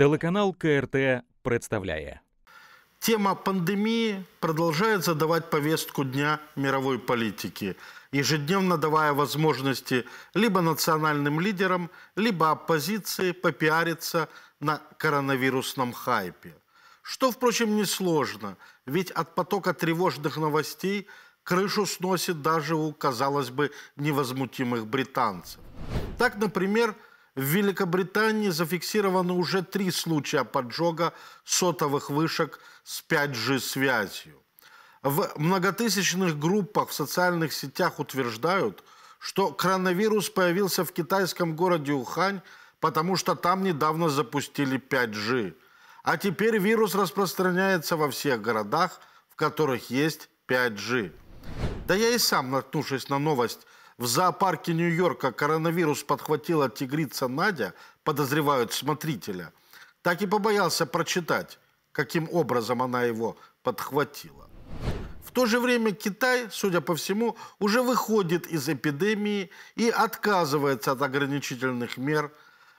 Телеканал КРТ представляє. Тема пандемии продолжает задавать повестку дня мировой политики, ежедневно давая возможности либо национальным лидерам, либо оппозиции попиариться на коронавирусном хайпе. Что, впрочем, несложно, ведь от потока тревожных новостей крышу сносит даже у, казалось бы, невозмутимых британцев. Так, например, в Великобритании зафиксированы уже три случая поджога сотовых вышек с 5G-связью. В многотысячных группах в социальных сетях утверждают, что коронавирус появился в китайском городе Ухань, потому что там недавно запустили 5G. А теперь вирус распространяется во всех городах, в которых есть 5G. Да я и сам, наткнувшись на новость в зоопарке Нью-Йорка коронавирус подхватила тигрица Надя, подозревают смотрителя, так и побоялся прочитать, каким образом она его подхватила. В то же время Китай, судя по всему, уже выходит из эпидемии и отказывается от ограничительных мер.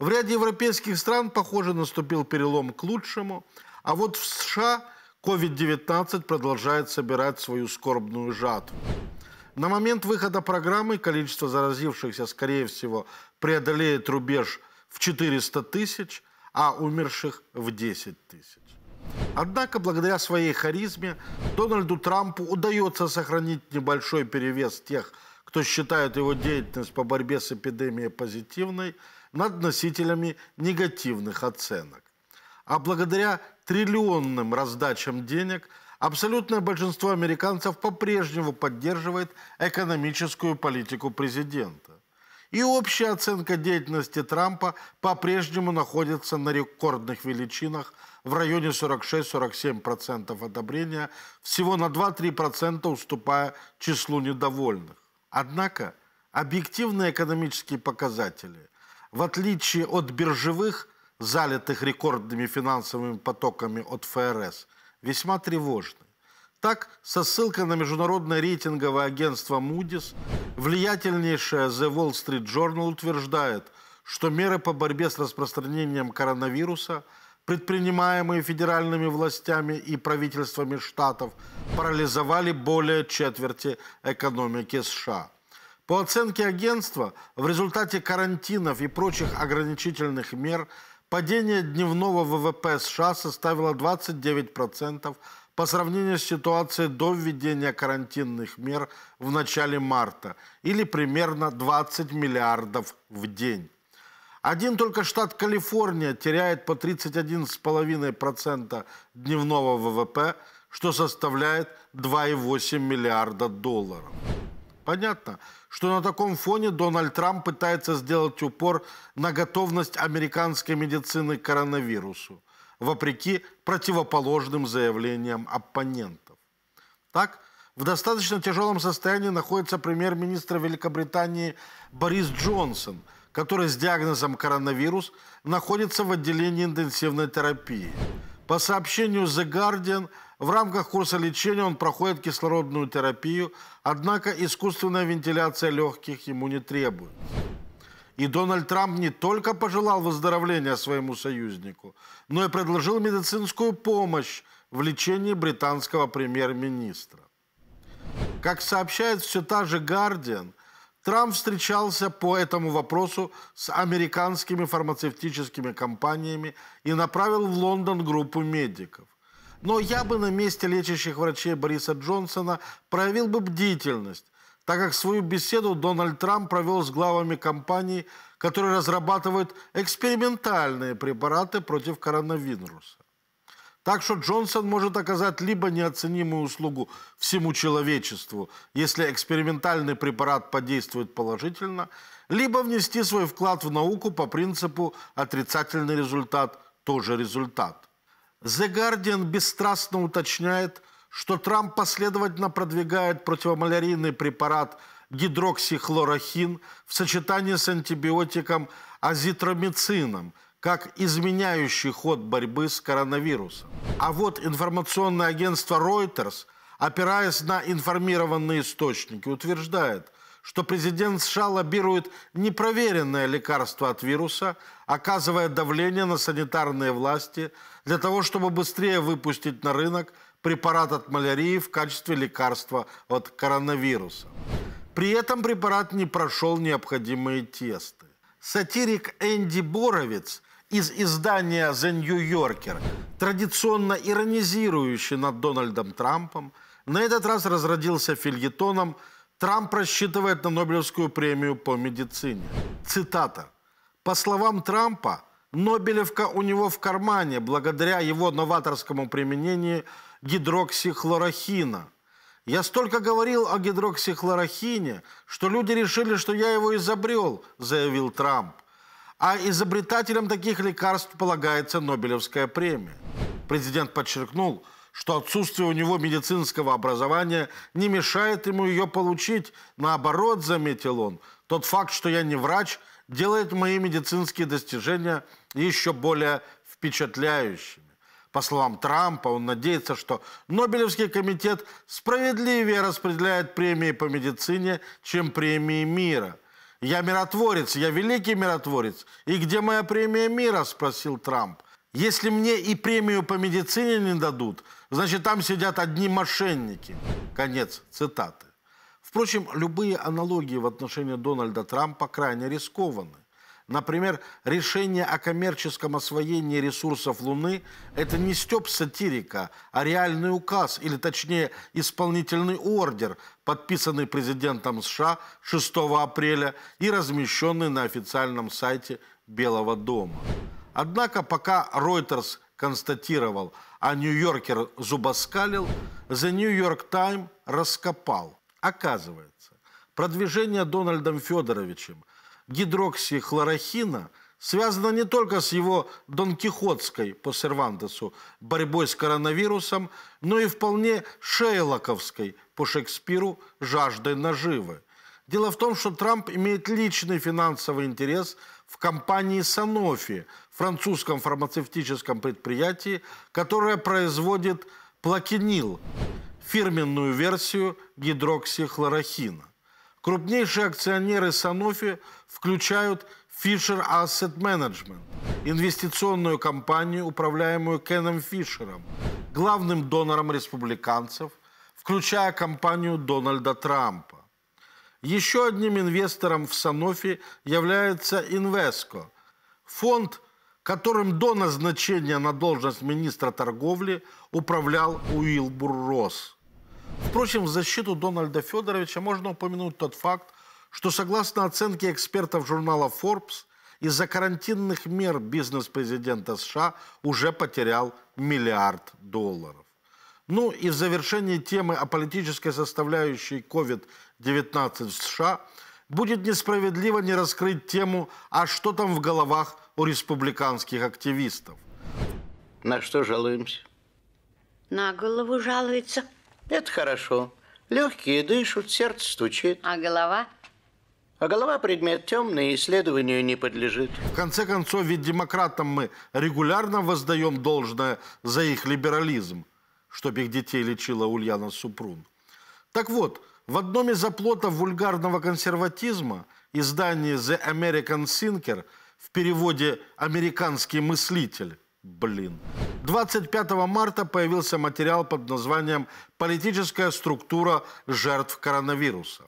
В ряде европейских стран, похоже, наступил перелом к лучшему, а вот в США COVID-19 продолжает собирать свою скорбную жатву. На момент выхода программы количество заразившихся, скорее всего, преодолеет рубеж в 400 тысяч, а умерших в 10 тысяч. Однако, благодаря своей харизме, Дональду Трампу удается сохранить небольшой перевес тех, кто считает его деятельность по борьбе с эпидемией позитивной, над носителями негативных оценок. А благодаря триллионным раздачам денег – Абсолютное большинство американцев по-прежнему поддерживает экономическую политику президента. И общая оценка деятельности Трампа по-прежнему находится на рекордных величинах в районе 46-47% одобрения, всего на 2-3% уступая числу недовольных. Однако объективные экономические показатели, в отличие от биржевых, залитых рекордными финансовыми потоками от ФРС – весьма тревожны. Так, со ссылкой на международное рейтинговое агентство Moody's, влиятельнейшая The Wall Street Journal утверждает, что меры по борьбе с распространением коронавируса, предпринимаемые федеральными властями и правительствами штатов, парализовали более четверти экономики США. По оценке агентства, в результате карантинов и прочих ограничительных мер – Падение дневного ВВП США составило 29% по сравнению с ситуацией до введения карантинных мер в начале марта, или примерно 20 миллиардов в день. Один только штат Калифорния теряет по 31,5% дневного ВВП, что составляет 2,8 миллиарда долларов. Понятно, что на таком фоне Дональд Трамп пытается сделать упор на готовность американской медицины к коронавирусу, вопреки противоположным заявлениям оппонентов. Так, в достаточно тяжелом состоянии находится премьер-министр Великобритании Борис Джонсон, который с диагнозом коронавирус находится в отделении интенсивной терапии. По сообщению The Guardian, в рамках курса лечения он проходит кислородную терапию, однако искусственная вентиляция легких ему не требуется. И Дональд Трамп не только пожелал выздоровления своему союзнику, но и предложил медицинскую помощь в лечении британского премьер-министра. Как сообщает все та же «Гардиан», Трамп встречался по этому вопросу с американскими фармацевтическими компаниями и направил в Лондон группу медиков. Но я бы на месте лечащих врачей Бориса Джонсона проявил бы бдительность, так как свою беседу Дональд Трамп провел с главами компаний, которые разрабатывают экспериментальные препараты против коронавируса. Так что Джонсон может оказать либо неоценимую услугу всему человечеству, если экспериментальный препарат подействует положительно, либо внести свой вклад в науку по принципу «отрицательный результат – тоже результат». The Guardian бесстрастно уточняет, что Трамп последовательно продвигает противомалярийный препарат гидроксихлорохин в сочетании с антибиотиком азитромицином – как изменяющий ход борьбы с коронавирусом. А вот информационное агентство Reuters, опираясь на информированные источники, утверждает, что президент США лоббирует непроверенное лекарство от вируса, оказывая давление на санитарные власти для того, чтобы быстрее выпустить на рынок препарат от малярии в качестве лекарства от коронавируса. При этом препарат не прошел необходимые тесты. Сатирик Энди Боровец из издания The New Yorker, традиционно иронизирующий над Дональдом Трампом, на этот раз разродился фильетоном «Трамп рассчитывает на Нобелевскую премию по медицине». Цитата. «По словам Трампа, Нобелевка у него в кармане благодаря его новаторскому применению гидроксихлорохина. Я столько говорил о гидроксихлорохине, что люди решили, что я его изобрел, заявил Трамп. А изобретателям таких лекарств полагается Нобелевская премия. Президент подчеркнул, что отсутствие у него медицинского образования не мешает ему ее получить. Наоборот, заметил он, тот факт, что я не врач, делает мои медицинские достижения еще более впечатляющими. По словам Трампа, он надеется, что Нобелевский комитет справедливее распределяет премии по медицине, чем премии мира. «Я миротворец, я великий миротворец. И где моя премия мира?» – спросил Трамп. «Если мне и премию по медицине не дадут, значит, там сидят одни мошенники». Конец цитаты. Впрочем, любые аналогии в отношении Дональда Трампа крайне рискованы. Например, решение о коммерческом освоении ресурсов Луны – это не стёб сатирика, а реальный указ, или точнее исполнительный ордер, подписанный президентом США 6 апреля и размещенный на официальном сайте Белого дома. Однако пока Reuters констатировал, а Нью-Йоркер зубоскалил, The New York Times раскопал. Оказывается, продвижение Дональдом Федоровичем – гидроксихлорохина связана не только с его донкихотской по Сервантесу борьбой с коронавирусом, но и вполне шейлоковской по Шекспиру жаждой наживы. Дело в том, что Трамп имеет личный финансовый интерес в компании Sanofi, французском фармацевтическом предприятии, которое производит плакинил, фирменную версию гидроксихлорохина. Крупнейшие акционеры Sanofi включают Fisher Asset Management, инвестиционную компанию, управляемую Кеном Фишером, главным донором республиканцев, включая компанию Дональда Трампа. Еще одним инвестором в Sanofi является Invesco, фонд, которым до назначения на должность министра торговли управлял Уилбур Росс. Впрочем, в защиту Дональда Федоровича можно упомянуть тот факт, что согласно оценке экспертов журнала Forbes, из-за карантинных мер бизнес президента США уже потерял миллиард долларов. Ну и в завершении темы о политической составляющей COVID-19 в США будет несправедливо не раскрыть тему «А что там в головах у республиканских активистов?» На что жалуемся? На голову жалуется. Это хорошо. Легкие дышат, сердце стучит. А голова? А голова предмет темный, исследованию не подлежит. В конце концов, ведь демократам мы регулярно воздаем должное за их либерализм, чтобы их детей лечила Ульяна Супрун. Так вот, в одном из оплотов вульгарного консерватизма издание The American Thinker в переводе «Американский мыслитель» Блин. 25 марта появился материал под названием «Политическая структура жертв коронавируса».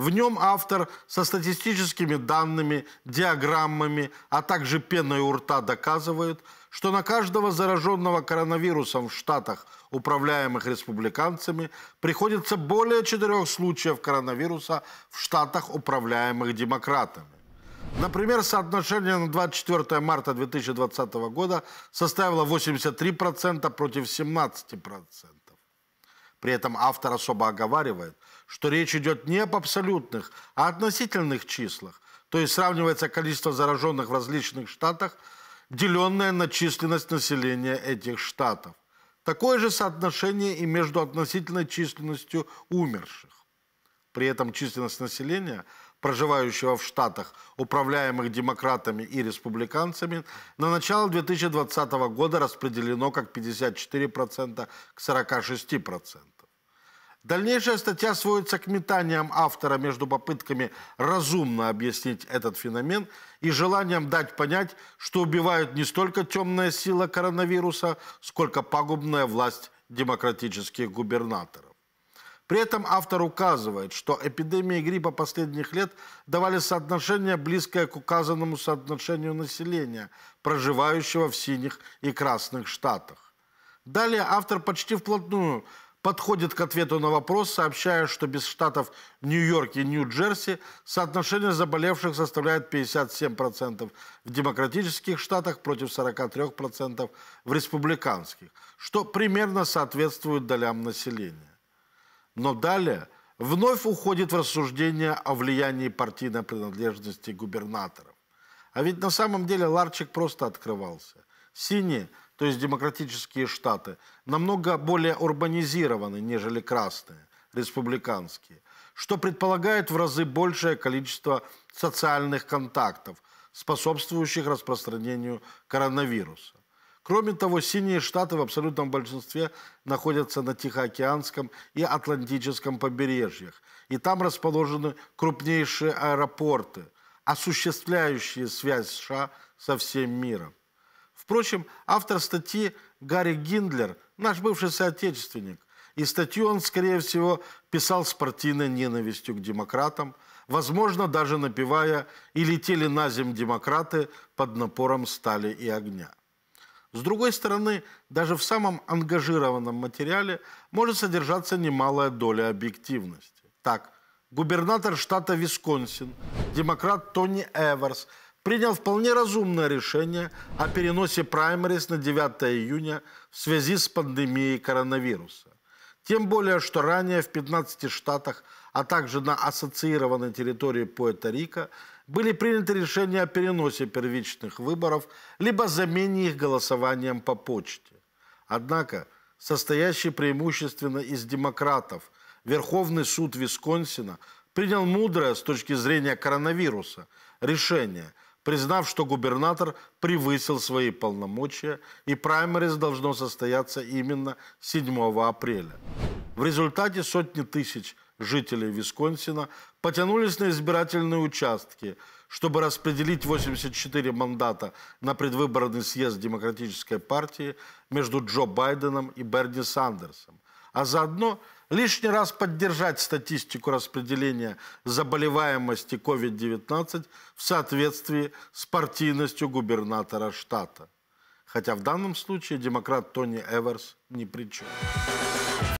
В нем автор со статистическими данными, диаграммами, а также пеной у рта доказывает, что на каждого зараженного коронавирусом в Штатах, управляемых республиканцами, приходится более четырех случаев коронавируса в Штатах, управляемых демократами. Например, соотношение на 24 марта 2020 года составило 83% против 17%. При этом автор особо оговаривает, что речь идет не об абсолютных, а относительных числах. То есть сравнивается количество зараженных в различных штатах, деленное на численность населения этих штатов. Такое же соотношение и между относительной численностью умерших. При этом численность населения проживающего в Штатах, управляемых демократами и республиканцами, на начало 2020 года распределено как 54% к 46%. Дальнейшая статья сводится к метаниям автора между попытками разумно объяснить этот феномен и желанием дать понять, что убивают не столько темная сила коронавируса, сколько пагубная власть демократических губернаторов. При этом автор указывает, что эпидемии гриппа последних лет давали соотношение, близкое к указанному соотношению населения, проживающего в синих и красных штатах. Далее автор почти вплотную подходит к ответу на вопрос, сообщая, что без штатов Нью-Йорк и Нью-Джерси соотношение заболевших составляет 57% в демократических штатах против 43% в республиканских, что примерно соответствует долям населения. Но далее вновь уходит в рассуждение о влиянии партийной принадлежности губернаторов. А ведь на самом деле ларчик просто открывался. Синие, то есть демократические штаты, намного более урбанизированы, нежели красные, республиканские, что предполагает в разы большее количество социальных контактов, способствующих распространению коронавируса. Кроме того, синие штаты в абсолютном большинстве находятся на Тихоокеанском и Атлантическом побережьях. И там расположены крупнейшие аэропорты, осуществляющие связь США со всем миром. Впрочем, автор статьи Гарри Гиндлер, наш бывший соотечественник, и статью он, скорее всего, писал с партийной ненавистью к демократам, возможно, даже напевая «И летели на землю демократы под напором стали и огня». С другой стороны, даже в самом ангажированном материале может содержаться немалая доля объективности. Так, губернатор штата Висконсин, демократ Тони Эверс, принял вполне разумное решение о переносе праймерис на 9 июня в связи с пандемией коронавируса. Тем более, что ранее в 15 штатах, а также на ассоциированной территории Пуэрто-Рико были приняты решения о переносе первичных выборов либо замене их голосованием по почте. Однако, состоящий преимущественно из демократов, Верховный суд Висконсина принял мудрое с точки зрения коронавируса решение, признав, что губернатор превысил свои полномочия и праймерис должно состояться именно 7 апреля. В результате сотни тысяч жителей Висконсина потянулись на избирательные участки, чтобы распределить 84 мандата на предвыборный съезд Демократической партии между Джо Байденом и Берни Сандерсом, а заодно лишний раз поддержать статистику распределения заболеваемости COVID-19 в соответствии с партийностью губернатора штата. Хотя в данном случае демократ Тони Эверс ни при чем.